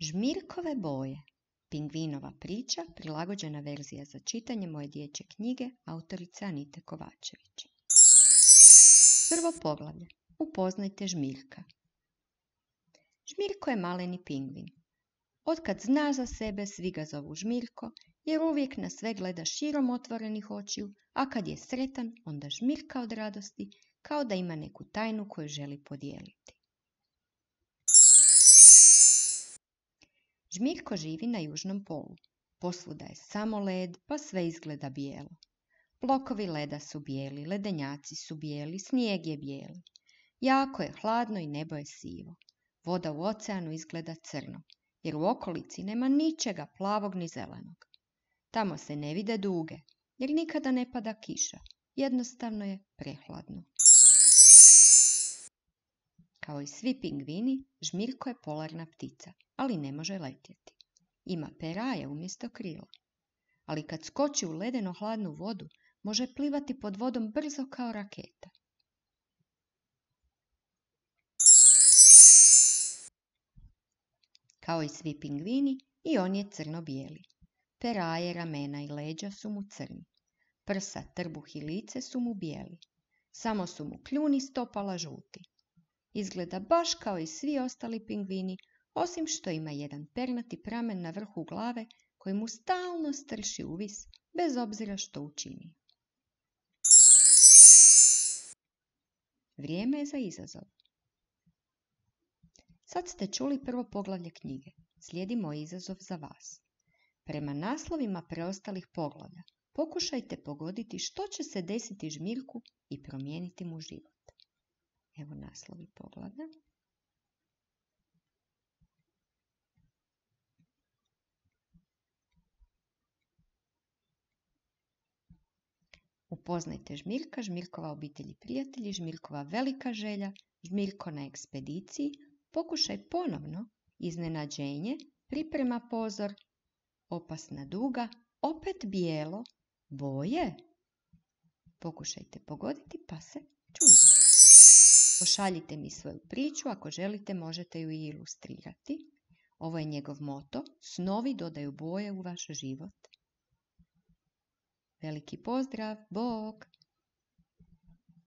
Žmirkove boje. Pingvinova priča, prilagođena verzija za čitanje moje dječje knjige, autorice Anite Kovačević. Prvo poglavlje. Upoznajte Žmirka. Žmirko je maleni pingvin. Otkad zna za sebe, svi ga zovu Žmirko, jer uvijek na sve gleda širom otvorenih očiju, a kad je sretan, onda žmirka od radosti, kao da ima neku tajnu koju želi podijeliti. Žmirko živi na južnom polu. Posvuda je samo led, pa sve izgleda bijelo. Blokovi leda su bijeli, ledenjaci su bijeli, snijeg je bijeli. Jako je hladno i nebo je sivo. Voda u oceanu izgleda crno, jer u okolici nema ničega plavog ni zelenog. Tamo se ne vide duge, jer nikada ne pada kiša. Jednostavno je prehladno. Kao i svi pingvini, žmirko je polarna ptica, ali ne može letjeti. Ima peraje umjesto krila. Ali kad skoči u ledeno hladnu vodu, može plivati pod vodom brzo kao raketa. Kao i svi pingvini, i on je crno-bijeli. Peraje, ramena i leđa su mu crni. Prsa, trbuh i lice su mu bijeli. Samo su mu kljuni stopala žuti. Izgleda baš kao i svi ostali pingvini, osim što ima jedan pernati pramen na vrhu glave koji mu stalno strši uvis, bez obzira što učini. Vrijeme je za izazov. Sad ste čuli prvo poglavlje knjige. Slijedi moj izazov za vas. Prema naslovima preostalih poglavlja pokušajte pogoditi što će se desiti žmirku i promijeniti mu život. Evo naslovi poglavlja. Upoznajte Žmirka, Žmirkova obitelj i prijatelji, Žmirkova velika želja, Žmirko na ekspediciji, pokušaj ponovno, iznenađenje, priprema pozor, opasna duga, opet bijelo, boje. Pokušajte pogoditi pa se čujemo. Pošaljite mi svoju priču, ako želite možete ju i ilustrirati. Ovo je njegov moto, snovi dodaju boje u vaš život. Veliki pozdrav, Bog!